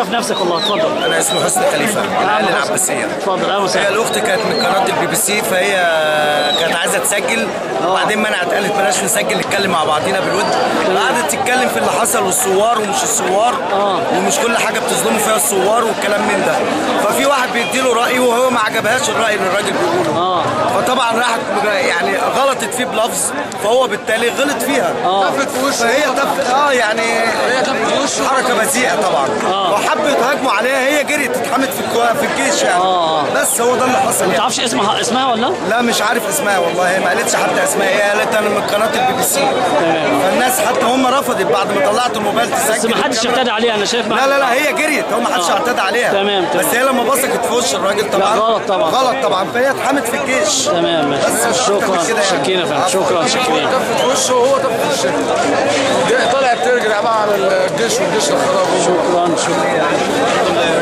عرف نفسك والله اتفضل. أنا اسمي حسني خليفة من أهل العباسية. اتفضل أهلا هي وسهلا الأخت كانت من قناة البي بي سي فهي كانت عايزة تسجل. وبعدين منعت قالت بلاش نسجل نتكلم مع بعضينا بالود. قعدت تتكلم في اللي حصل والثوار ومش الثوار آه. ومش كل حاجة بتظلموا فيها الثوار والكلام من ده. ففي واحد بيديله رايه وهو ما عجبهاش الرأي اللي الراجل بيقوله. آه. فطبعا راحت يعني غلطت فيه بلفظ فهو بالتالي غلط فيها. آه. فهي تف... آه يعني هي حركة بذيئة طبعا. يتهاجموا عليها هي جريت اتحمت في الكو... في الجيش يعني آه. بس هو ده اللي حصل ما يعني. تعرفش اسمها اسمها ولا لا مش عارف اسمها والله هي ما قالتش حتى اسمها هي قالت أنا من قناة البي بي سي فالناس حتى هم رفضت بعد ما طلعت الموبايل تسجل بس ما حدش. اعتدى عليها أنا شايف لا لا لا هي جريت هو ما حدش آه. اعتدى عليها تمام، تمام. بس هي لما بصقت في وش الراجل طبعا لا، غلط طبعا. غلط طبعا فهي اتحمت في الجيش تمام ماشي بس شكرا يعني. شكرا فندم عفواً. شكرا شكرا طفت وشه وهو طفت وشه is toch gewoon. Chocolade.